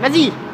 Vas-y.